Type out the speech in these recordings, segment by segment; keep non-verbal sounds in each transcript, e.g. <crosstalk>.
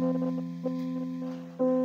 Thank you.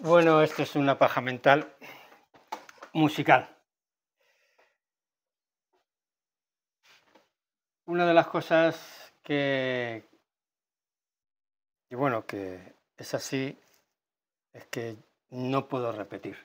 Bueno, esto es una paja mental musical. Una de las cosas que, y bueno, que es así, es que no puedo repetir.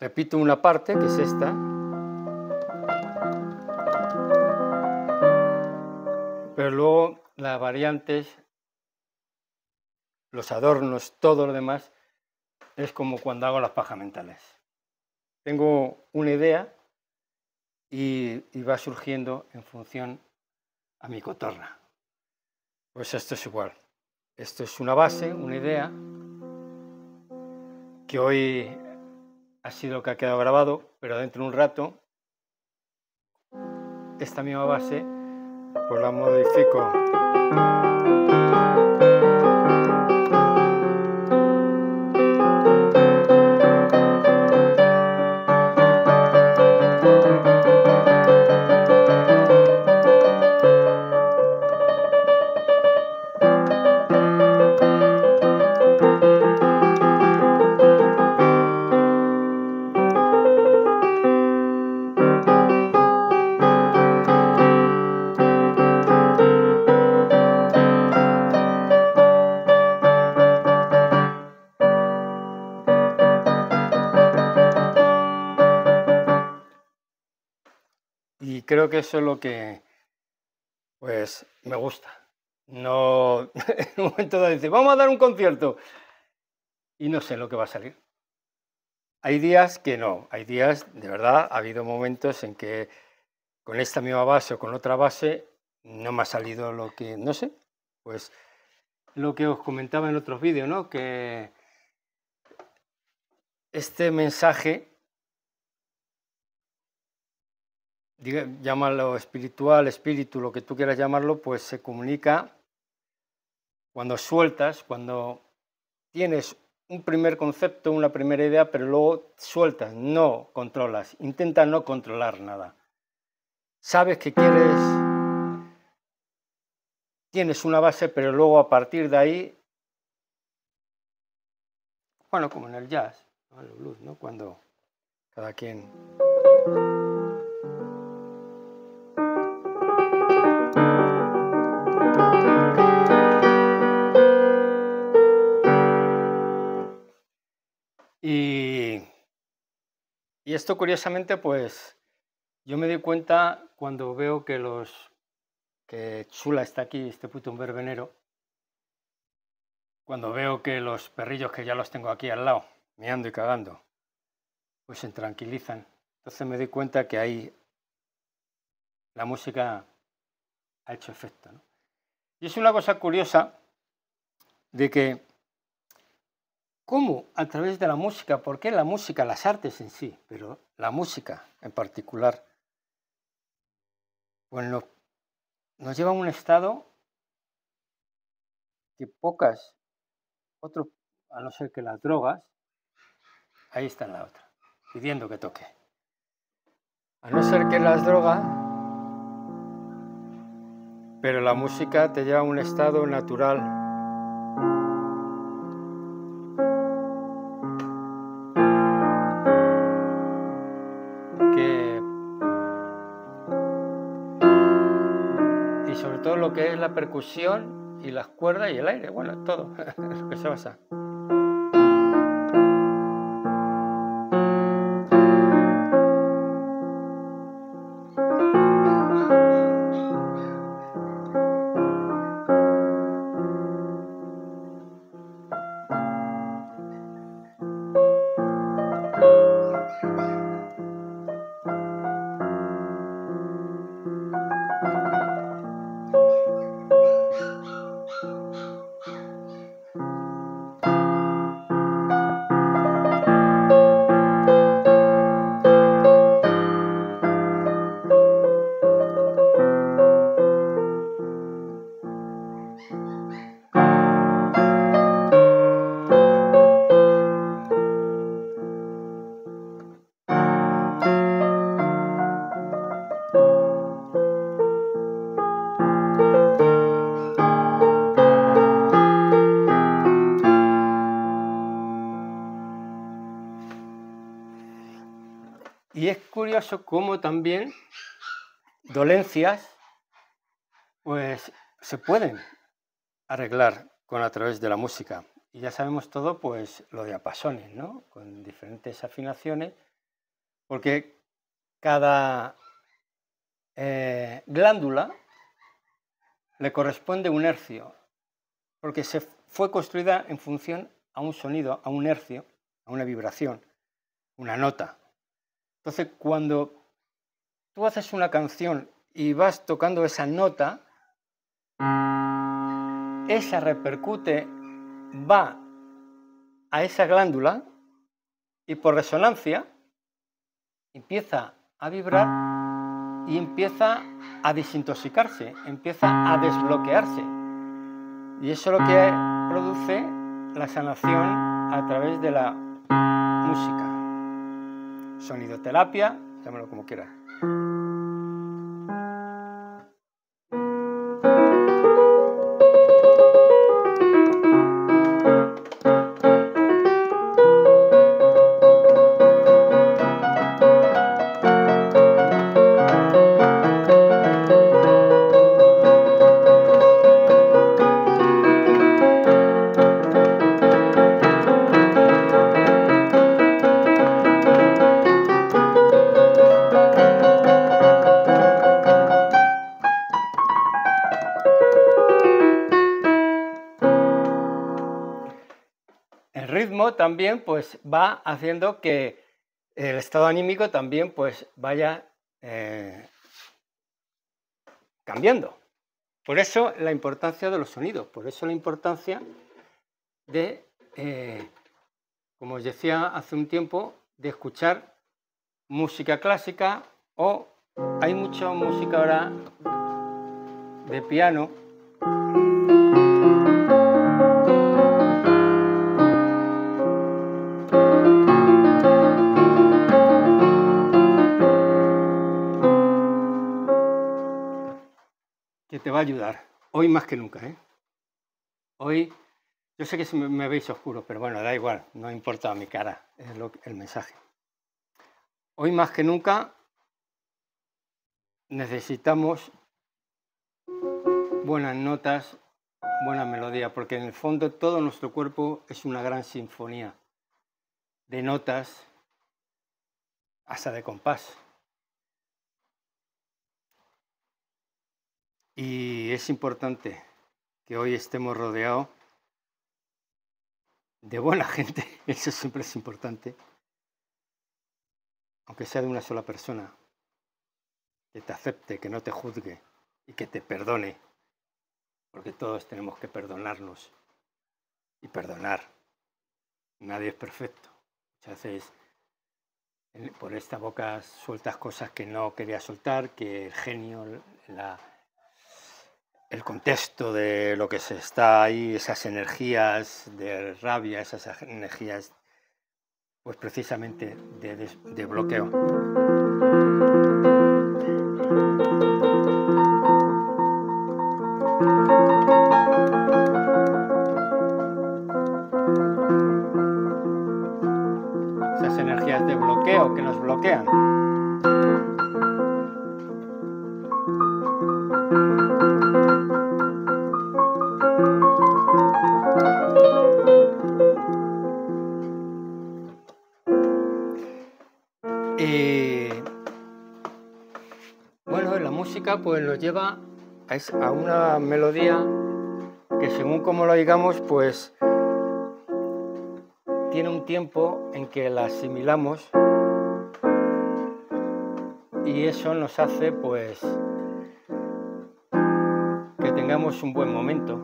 Repito una parte, que es esta, pero luego las variantes, los adornos, todo lo demás, es como cuando hago las pajas mentales. Tengo una idea y, va surgiendo en función a mi cotorra. Pues esto es igual. Esto es una base, una idea, que hoy ha sido lo que ha quedado grabado, pero dentro de un rato, esta misma base, pues la modifico. Que eso es lo que pues me gusta. No, <laughs> en un momento dado dice, vamos a dar un concierto y no sé lo que va a salir. Hay días que no, hay días, de verdad, ha habido momentos en que con esta misma base o con otra base no me ha salido lo que, no sé, pues lo que os comentaba en otros vídeos, ¿no? Que este mensaje llámalo espiritual, espíritu, lo que tú quieras llamarlo, pues se comunica cuando sueltas, cuando tienes un primer concepto, una primera idea, pero luego sueltas, no controlas, intenta no controlar nada. Sabes que quieres, tienes una base, pero luego a partir de ahí, bueno, como en el jazz, ¿no? Cuando cada quien... Y esto curiosamente, pues yo me di cuenta cuando veo que los que Chula está aquí, este puto un verbenero, cuando veo que los perrillos que ya los tengo aquí al lado, meando y cagando, pues se tranquilizan. Entonces me di cuenta que ahí la música ha hecho efecto. Y es una cosa curiosa de que cómo a través de la música, ¿por qué la música, las artes en sí, pero la música en particular, pues nos, lleva a un estado que pocas, otros, a no ser que las drogas, ahí está la otra, pidiendo que toque. A no ser que las drogas, pero la música te lleva a un estado natural la percusión y las cuerdas y el aire, bueno, todo, <laughs> lo que se basa. Cómo también dolencias pues se pueden arreglar con a través de la música. Y ya sabemos todo, pues lo de apasones, ¿no? Con diferentes afinaciones, porque cada eh, glándula le corresponde un hercio, porque se fue construida en función a un sonido, a un hercio, a una vibración, una nota. Entonces, cuando tú haces una canción y vas tocando esa nota, esa repercute, va a esa glándula y por resonancia empieza a vibrar y empieza a desintoxicarse, empieza a desbloquearse. Y eso es lo que produce la sanación a través de la música. Sonidoterapia, llámalo como quieras. También pues va haciendo que el estado anímico también pues vaya eh, cambiando. Por eso la importancia de los sonidos, por eso la importancia de, eh, como os decía hace un tiempo, de escuchar música clásica o hay mucha música ahora de piano va a ayudar, hoy más que nunca. ¿eh? Hoy, yo sé que me, veis oscuro, pero bueno, da igual, no importa mi cara, es lo, el mensaje. Hoy más que nunca necesitamos buenas notas, buena melodía, porque en el fondo todo nuestro cuerpo es una gran sinfonía de notas hasta de compás. Y es importante que hoy estemos rodeados de buena gente, <laughs> eso siempre es importante, aunque sea de una sola persona, que te acepte, que no te juzgue y que te perdone, porque todos tenemos que perdonarnos y perdonar. Nadie es perfecto. Muchas veces por esta boca sueltas cosas que no quería soltar, que el genio, la, el contexto de lo que se está ahí, esas energías de rabia, esas energías, pues precisamente de, de bloqueo. Pues nos lleva a una melodía que según como lo digamos pues tiene un tiempo en que la asimilamos y eso nos hace pues que tengamos un buen momento.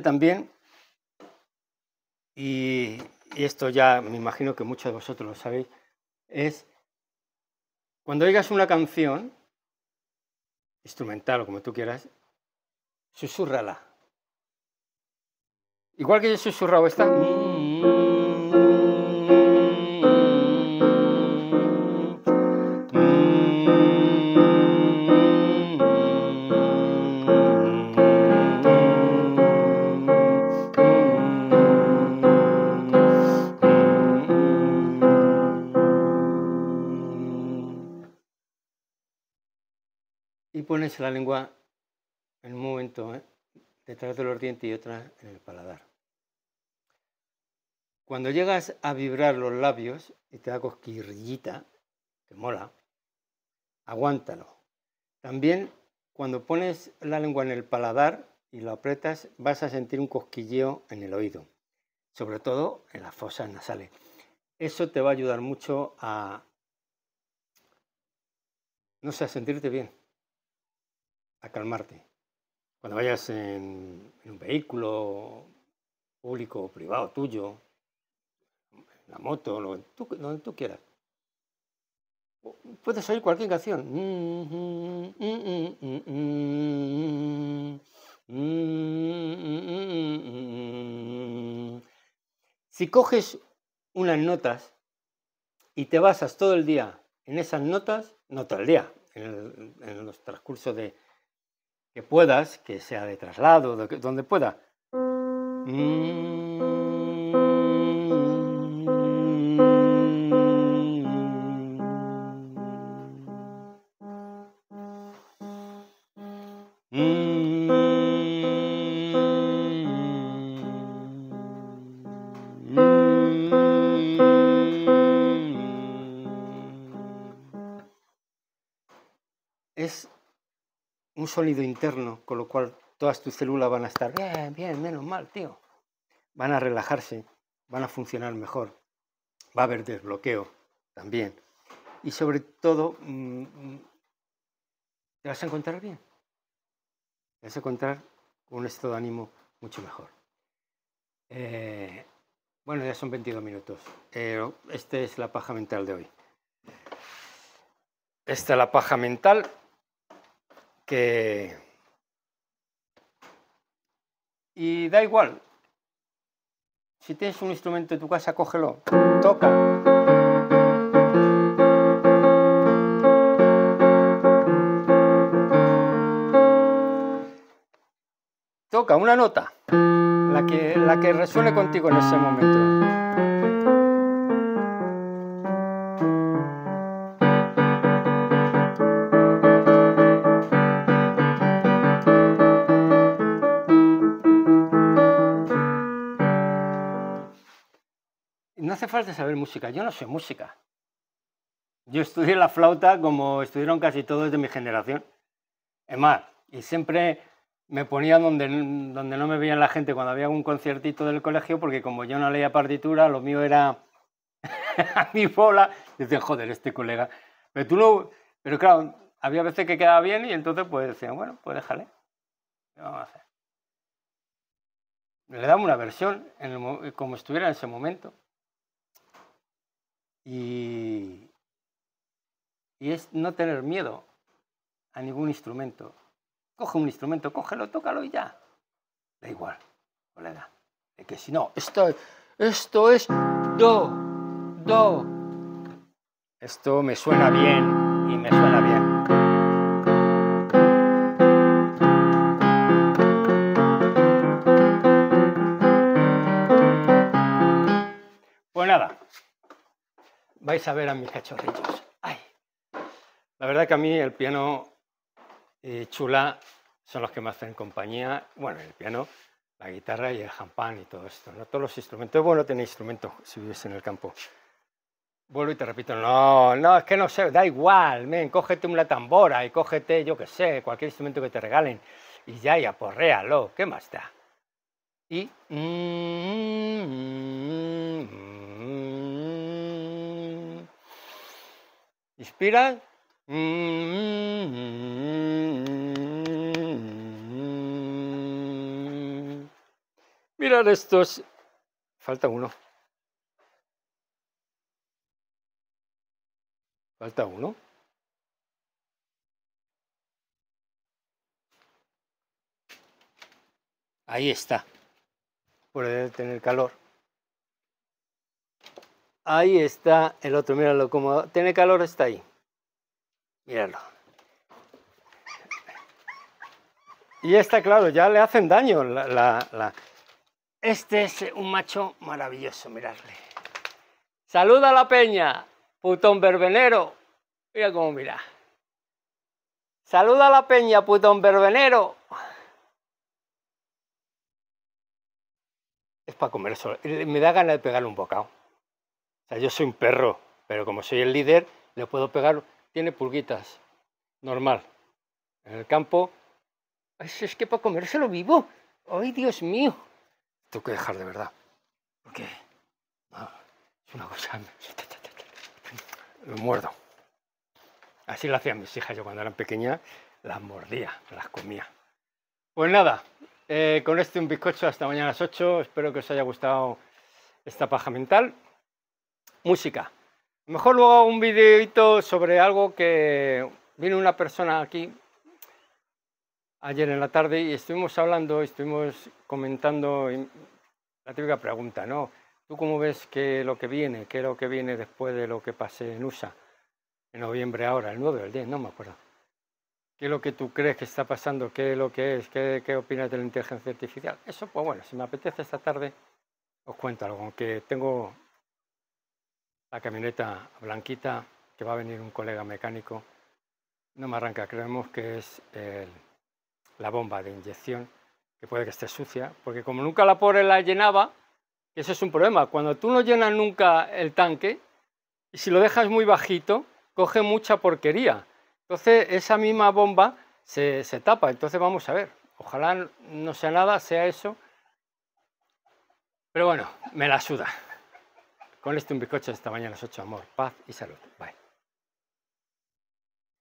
También, y, esto ya me imagino que muchos de vosotros lo sabéis, es cuando oigas una canción, instrumental o como tú quieras, susurrala. Igual que yo he susurrado esta. Pones la lengua en un momento ¿eh? detrás de los dientes y otra en el paladar. Cuando llegas a vibrar los labios y te da cosquillita, que mola, aguántalo. También cuando pones la lengua en el paladar y lo apretas, vas a sentir un cosquilleo en el oído, sobre todo en las fosas nasales. Eso te va a ayudar mucho a, no sé, a sentirte bien, a calmarte. Cuando vayas en, un vehículo público o privado tuyo, la moto, donde tú quieras. Puedes oír cualquier canción. Si coges unas notas y te basas todo el día en esas notas, no todo el día, en, en los transcursos de que puedas, que sea de traslado, donde pueda. Es un sonido interno, con lo cual todas tus células van a estar bien, bien, menos mal, tío. Van a relajarse, van a funcionar mejor. Va a haber desbloqueo también. Y sobre todo, mm, mm, te vas a encontrar bien. Te vas a encontrar con un estado de ánimo mucho mejor. Eh, bueno, ya son 22 minutos. Eh, esta es la paja mental de hoy. Esta es la paja mental y da igual. Si tienes un instrumento en tu casa, cógelo, toca. Toca una nota, la que, la que resuene contigo en ese momento. Falta saber música. Yo no sé música. Yo estudié la flauta como estudiaron casi todos de mi generación. Es más, y siempre me ponía donde, donde no me veían la gente cuando había un conciertito del colegio, porque como yo no leía partitura, lo mío era a <laughs> mi bola. Dicen, joder, este colega. Pero tú no. Pero claro, había veces que quedaba bien y entonces pues decían, bueno, pues déjale. ¿Qué vamos a hacer? Le damos una versión como estuviera en ese momento. Y, es no tener miedo a ningún instrumento. Coge un instrumento, cógelo, tócalo y ya. Da igual, colega. De que si no, esto, esto es do, do. Esto me suena bien y me suena bien. Vais a ver a mis cachorrillos. Ay. La verdad que a mí el piano y chula son los que me hacen compañía. Bueno, el piano, la guitarra y el champán y todo esto. ¿no? Todos los instrumentos. Bueno tener instrumentos si vives en el campo. Vuelvo y te repito, no, no, es que no sé, da igual, men, cógete una tambora y cógete, yo qué sé, cualquier instrumento que te regalen y ya, y aporréalo, ¿qué más da? Y... Mm, mm, mm, Inspira. mirar estos. Falta uno. Falta uno. Ahí está. Puede tener calor. Ahí está el otro, míralo como tiene calor, está ahí. Míralo. Y está claro, ya le hacen daño. La, Este es un macho maravilloso, mirarle. Saluda a la peña, putón verbenero. Mira cómo mira. Saluda a la peña, putón verbenero. Es para comer solo. Me da ganas de pegarle un bocado. Yo soy un perro, pero como soy el líder, le puedo pegar. Tiene pulguitas. Normal. En el campo es, que para comérselo vivo. ¡Ay, Dios mío! Tengo que dejar de verdad. Porque es una cosa... Lo muerdo. Así lo hacían mis hijas yo cuando eran pequeñas. Las mordía, las comía. Pues nada, eh, con este un bizcocho hasta mañana a las 8. Espero que os haya gustado esta paja mental. Música. Mejor luego hago un videito sobre algo que viene una persona aquí ayer en la tarde y estuvimos hablando, estuvimos comentando la típica pregunta, ¿no? ¿Tú cómo ves que lo que viene, qué es lo que viene después de lo que pase en USA, en noviembre ahora, el 9 o el 10, no me acuerdo? ¿Qué es lo que tú crees que está pasando? ¿Qué es lo que es? ¿Qué, qué opinas de la inteligencia artificial? Eso, pues bueno, si me apetece esta tarde, os cuento algo, aunque tengo la camioneta blanquita, que va a venir un colega mecánico, no me arranca, creemos que es la bomba de inyección, que puede que esté sucia, porque como nunca la pobre la llenaba, ese es un problema. Cuando tú no llenas nunca el tanque, y si lo dejas muy bajito, coge mucha porquería. Entonces esa misma bomba se, se tapa. Entonces vamos a ver. Ojalá no sea nada, sea eso. Pero bueno, me la suda. Con este un bizcocho esta mañana las 8, amor, paz y salud. Bye.